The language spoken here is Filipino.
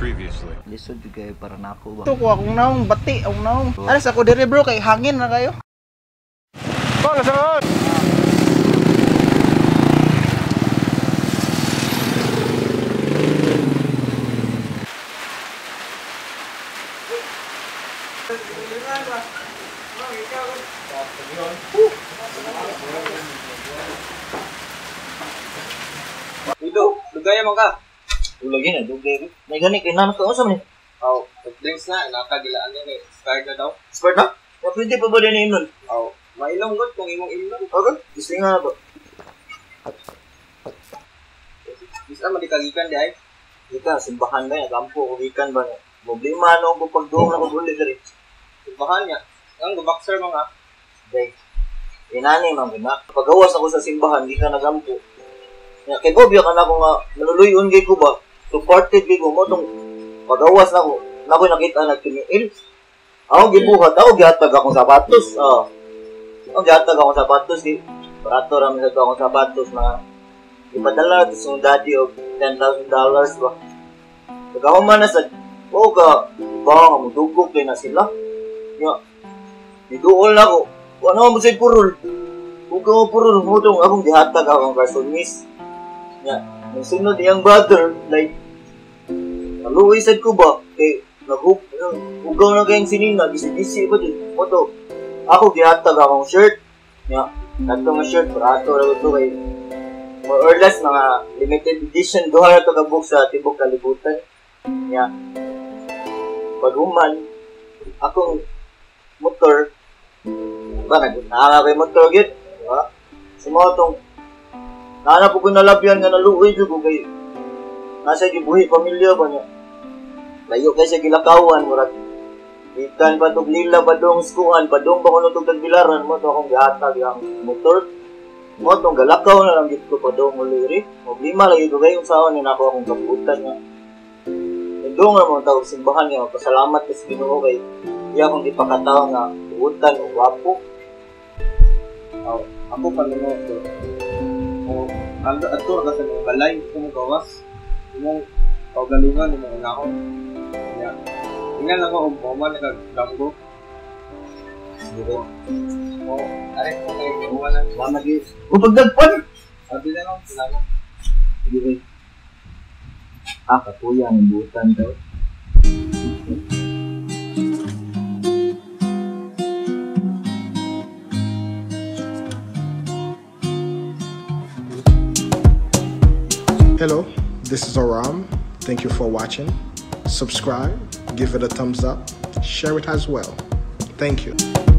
Previously. Lisod yung kayo para nako ba? Ito ko akong naong bati, akong naong. Alas ako dire bro, kay hangin na kayo. Para saan? Ito, lugaya man ka. Ulagi na, dugay. May gani kay nanak ko. Aw, soft drinks na, nakagilaan na kay Sky na daw. Sport na? Ya pwede pa ba din inon? Aw, mailong gud kung imong ilong. Okay. Gusto nga ba? Bisa man dikagikan di ay. Ika, simbahan ba yan? Kampo, uwikan ba niya? Problema ano kung pagdoong na kung ulit rin. Simbahan niya. Ang gabakser mo nga. Day. Inani man gina. Pagawas ako sa simbahan, di ka nagampo. Kay Bob, ka na ako nga, manuluyon gay ko ba? Supported ko mo tong pagawas na ko. Na nakita nagtiniil. Ako gibuhat, ako gihatag akong sapatos. Ah. Ako gihatag akong sapatos, di. Barato rami sa akong sapatos na ipadala sa yung daddy og $10,000 ba. Pag ako man na sa, o ka, ba nga mo dugog kay na sila. Ya, Niduol na ko. Ano mo sa purul? Huwag ka mo purul mo akong gihatag akong cartoonist. Nga, nung sunod iyang brother, like, naluwisad ko ba? Kay, naghug, hugaw na kayong sinina, gisi-gisi ba din? Mo to, ako gihatag akong shirt. Nga, nato nga shirt, barato na ito kay, more or less, mga limited edition, duha na ito kabuk sa tibok kalibutan. Nga, pag akong motor, ba, nag-naanga kay motor git, di ba? Sa mga tong, nahanap ko nalabyan nga naluoy ko kay, nasa gibuhi pamilya ba niya. Layo kay sa gilakawan, murag, Ikan pa tog lila pa dong skuan, pa dong pa kuno tog tagbilaran mo to akong gihatag ang motor. Mo tong galakaw na lang gid ko pa dong uliri. Problema lagi ko kayong saon ni nako akong kabutan nga. Indong nga mo tawag simbahan nga pasalamat sa Ginoo kay iya akong gipakataw nga utan o wapo. Aw, ako pa nimo to. O, ando ato ka sa mga balay kung gawas. Imong pagalingan imong nako. Tingnan lang kung. Siguro. Kung Sabi na lang, sila. Sige ah, daw. Hello, this is Aram. Thank you for watching. Subscribe give it a thumbs up, share it as well. Thank you.